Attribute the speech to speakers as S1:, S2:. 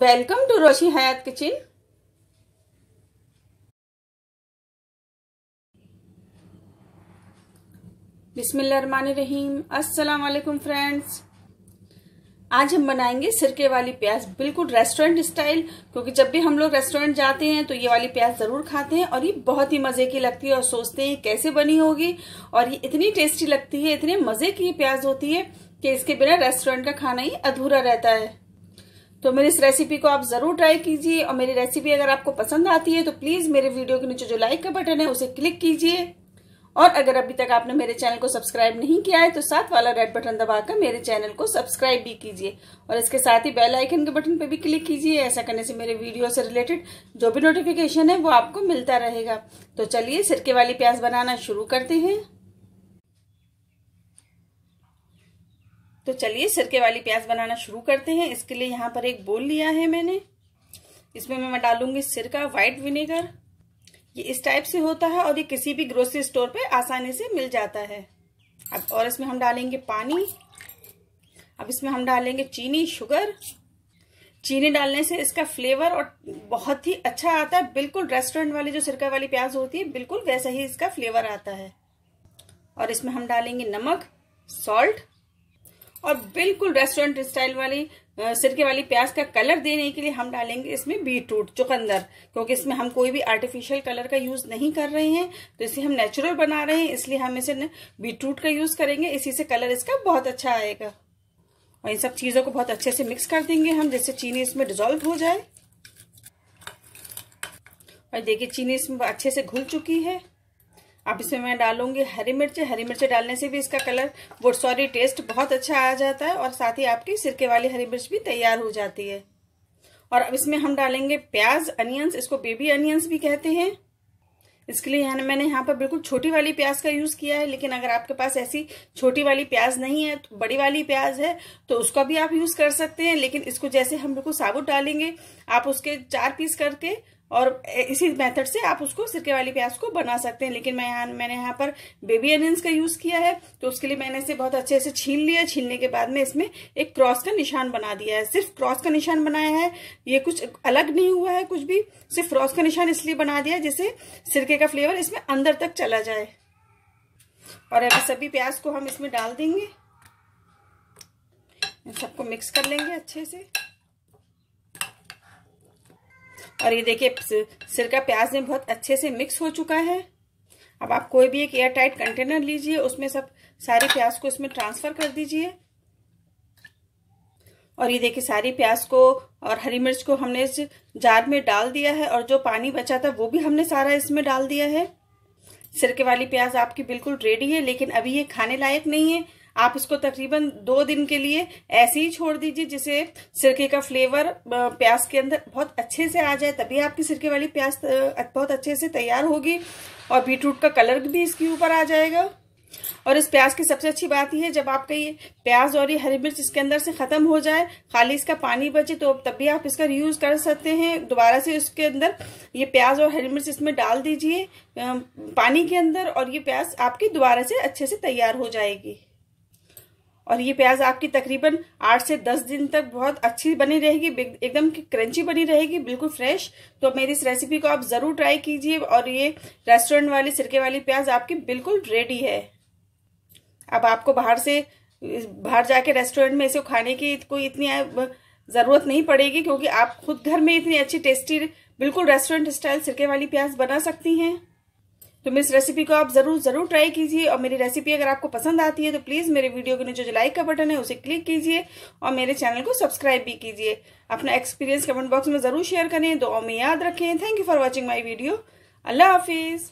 S1: Welcome to Roshi Hayat kitchen. बिस्मिल्लाहिर्रहमानिर्रहीम। अस्सलाम वालेकुम फ्रेंड्स। आज हम बनाएँगे सिरके वाली प्याज, बिल्कुल रेस्टोरेंट स्टाइल, क्योंकि जब भी हम लोग रेस्टोरेंट जाते हैं तो ये वाली प्याज ज़रूर खाते हैं, और ये बहुत ही मज़े की लगती है, और सोचते हैं कैसे बनी होगी, और ये इतनी टेस्टी लगती है, इतने मज़े की प्याज होती है, कि इसके बिना रेस्टोरेंट का खाना ही अधूरा रहता है। तो मेरी इस रेसिपी को आप ज़रूर ट्राई कीजिए और मेरी रेसिपी अगर आपको पसंद आती है तो प्लीज़ मेरे वीडियो के नीचे जो लाइक का बटन है, उसे क्लिक कीजिए। और अगर अभी तक आपने मेरे चैनल को सब्सक्राइब नहीं किया है तो साथ वाला रेड बटन दबाकर मेरे चैनल को सब्सक्राइब भी कीजिए। और इसके साथ ही बेल आइकन के बटन पर भी क्लिक कीजिए। ऐसा करने से मेरे वीडियो से रिलेटेड जो भी नोटिफिकेशन है, वो आपको मिलता रहेगा। तो चलिए सिरके वाली प्याज बनाना शुरू करते हैं। तो चलिए सिरके वाली प्याज बनाना शुरू करते हैं। इसके लिए यहाँ पर एक बोल लिया है मैंने। इसमें मैं डालूँगी सिरका व्हाइट विनेगर ये इस टाइप से होता है और ये किसी भी ग्रोसरी स्टोर पे आसानी से मिल जाता है। अब और इसमें हम डालेंगे पानी। अब इसमें हम डालेंगे चीनी शुगर चीनी डालने से इसका फ्लेवर और बहुत ही अच्छा आता है। बिल्कुल रेस्टोरेंट वाली जो सिरका वाली प्याज होती है, बिल्कुल वैसा ही इसका फ्लेवर आता है। और इसमें हम डालेंगे नमक सॉल्ट और बिल्कुल रेस्टोरेंट स्टाइल वाली सिरके वाली प्याज का कलर देने के लिए हम डालेंगे इसमें बीटरूट चुकंदर। क्योंकि इसमें हम कोई भी आर्टिफिशियल कलर का यूज़ नहीं कर रहे हैं तो इसे हम नेचुरल बना रहे हैं, इसलिए हम इसे बीटरूट का यूज़ करेंगे। इसी से कलर इसका बहुत अच्छा आएगा। और इन सब चीज़ों को बहुत अच्छे से मिक्स कर देंगे हम, जिससे चीनी इसमें डिजोल्व हो जाए। और देखिए, चीनी इसमें अच्छे से घुल चुकी है। अब इसमें मैं डालूँगी हरी मिर्च। हरी मिर्च डालने से भी इसका कलर, वो सॉरी टेस्ट बहुत अच्छा आ जाता है और साथ ही आपकी सिरके वाली हरी मिर्च भी तैयार हो जाती है। और अब इसमें हम डालेंगे प्याज, अनियंस, इसको बेबी अनियंस भी कहते हैं। इसके लिए यहाँ मैंने यहाँ पर बिल्कुल छोटी वाली प्याज का यूज़ किया है, लेकिन अगर आपके पास ऐसी छोटी वाली प्याज नहीं है तो बड़ी वाली प्याज है तो उसका भी आप यूज़ कर सकते हैं, लेकिन इसको जैसे हम बिल्कुल साबुत डालेंगे, आप उसके चार पीस करके और इसी मेथड से आप उसको, सिरके वाली प्याज को बना सकते हैं। लेकिन मैं यहाँ, मैंने यहाँ पर बेबी अनियंस का यूज़ किया है तो उसके लिए मैंने इसे बहुत अच्छे से छीन लिया छीनने के बाद में इसमें एक क्रॉस का निशान बना दिया है। सिर्फ़ क्रॉस का निशान बनाया है। ये कुछ अलग नहीं हुआ है कुछ भी। सिर्फ़ क्रॉस का निशान इसलिए बना दिया जिससे सिरके का फ्लेवर इसमें अंदर तक चला जाए। और अभी सभी प्याज को हम इसमें डाल देंगे। सबको मिक्स कर लेंगे अच्छे से। और ये देखिए सिरका प्याज में बहुत अच्छे से मिक्स हो चुका है। अब आप कोई भी एक एयर टाइट कंटेनर लीजिए, उसमें सब सारी प्याज को इसमें ट्रांसफ़र कर दीजिए। और ये देखिए, सारी प्याज को और हरी मिर्च को हमने इस जार में डाल दिया है और जो पानी बचा था, वो भी हमने सारा इसमें डाल दिया है। सिरके वाली प्याज आपकी बिल्कुल रेडी है, लेकिन अभी ये खाने लायक नहीं है। आप इसको तकरीबन दो दिन के लिए ऐसे ही छोड़ दीजिए, जिसे सिरके का फ्लेवर प्याज के अंदर बहुत अच्छे से आ जाए, तभी आपकी सिरके वाली प्याज बहुत अच्छे से तैयार होगी और बीटरूट का कलर भी इसके ऊपर आ जाएगा। और इस प्याज की सबसे अच्छी बात यह है, जब आपका ये प्याज और ये हरी मिर्च इसके अंदर से खत्म हो जाए, खाली इसका पानी बचे तो तब भी आप इसका रीयूज कर सकते हैं। दोबारा से इसके अंदर ये प्याज और हरी मिर्च इसमें डाल दीजिए पानी के अंदर और ये प्याज आपकी दोबारा से अच्छे से तैयार हो जाएगी। और ये प्याज आपकी तकरीबन आठ से दस दिन तक बहुत अच्छी बनी रहेगी एकदम क्रंची बनी रहेगी, बिल्कुल फ्रेश तो मेरी इस रेसिपी को आप ज़रूर ट्राई कीजिए और ये रेस्टोरेंट वाली, सिरके वाली प्याज आपकी बिल्कुल रेडी है। अब आपको बाहर से, बाहर जाके रेस्टोरेंट में इसे खाने की कोई इतनी ज़रूरत नहीं पड़ेगी क्योंकि आप खुद घर में इतनी अच्छी टेस्टी बिल्कुल रेस्टोरेंट स्टाइल सिरके वाली प्याज बना सकती हैं। तो मैं इस रेसिपी को आप ज़रूर ज़रूर ट्राई कीजिए और मेरी रेसिपी अगर आपको पसंद आती है तो प्लीज़ मेरे वीडियो के नीचे जो लाइक का बटन है उसे क्लिक कीजिए और मेरे चैनल को सब्सक्राइब भी कीजिए। अपना एक्सपीरियंस कमेंट बॉक्स में ज़रूर शेयर करें दो में याद रखें। Thank you for watching my video अल्लाह हाफिज़।